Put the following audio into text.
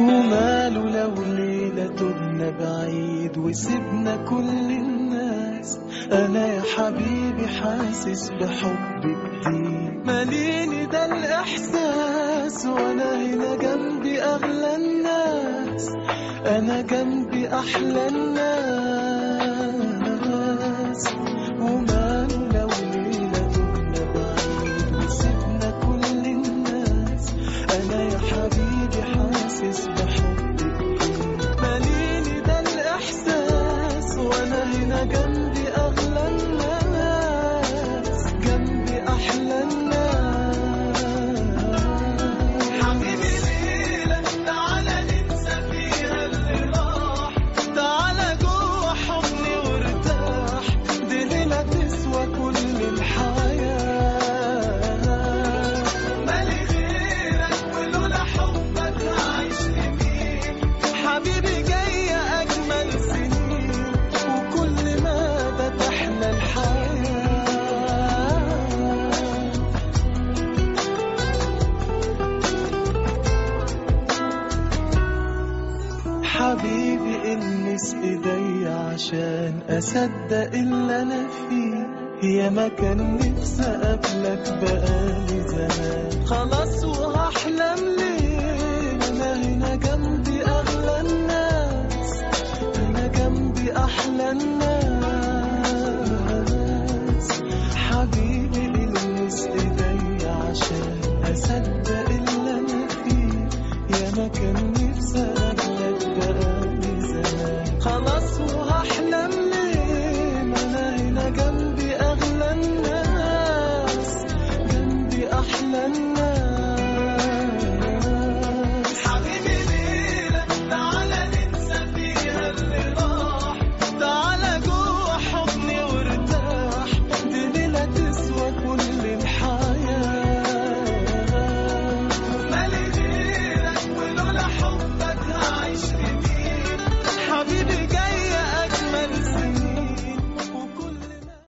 وماله لو ليلة تبنى بعيد وسيبنا كل الناس. أنا يا حبيبي حاسس بحب جديد ماليني ده الإحساس وأنا هنا جنبي أغلى الناس. أنا جنبي أحلى الناس. وماله لو ليلة بعيد وسيبنا كل الناس. أنا يا حبيبي حاسس بحب جديد ماليني ده الإحساس وأنا هنا جنبي حبيبي جاية أجمل سنين وكل تحلى الحياة حبيبي عشان أصدق اللي أنا فيه. يا ما كان نفسي أقابلك بقالي زمان. خلاص وهحلم اصدق اللي أنا فيه يا كان نفسي اقابلك بقالي زمان. خلاص